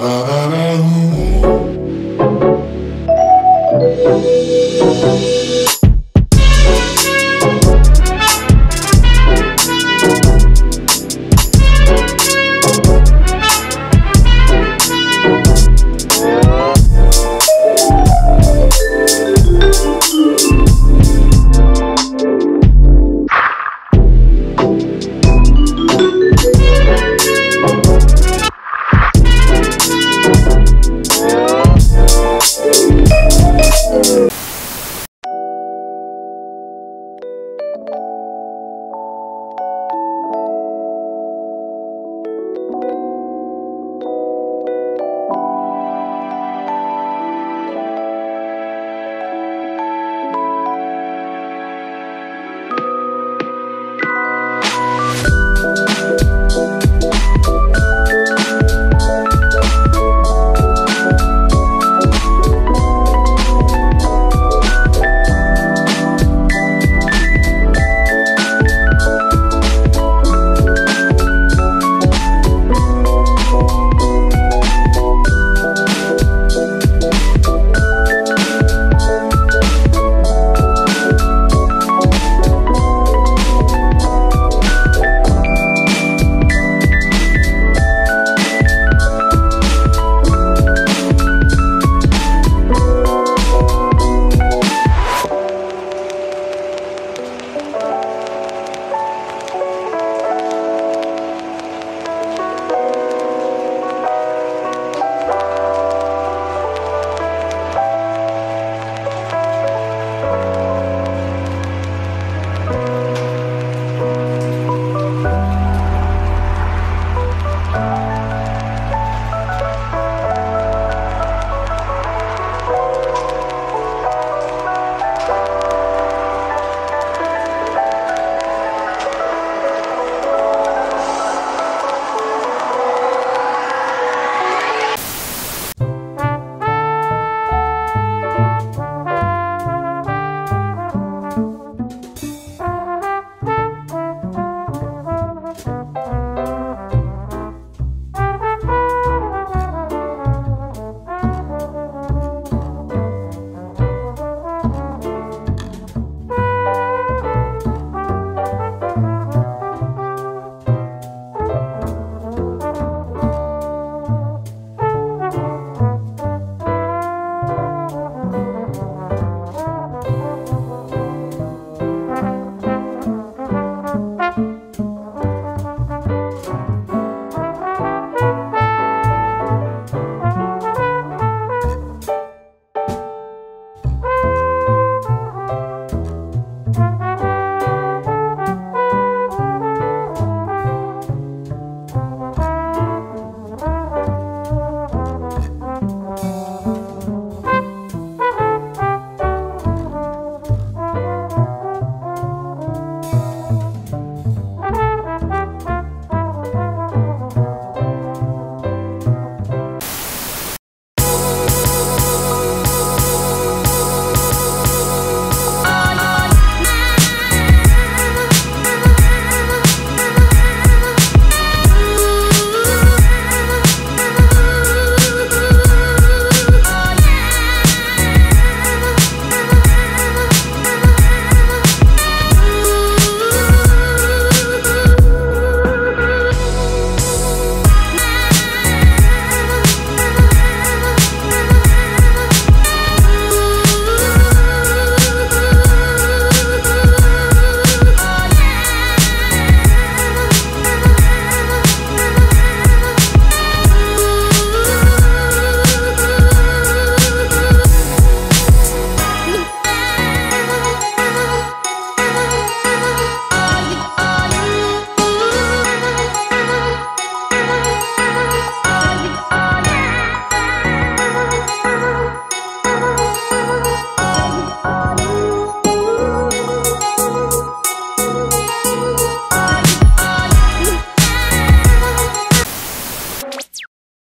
da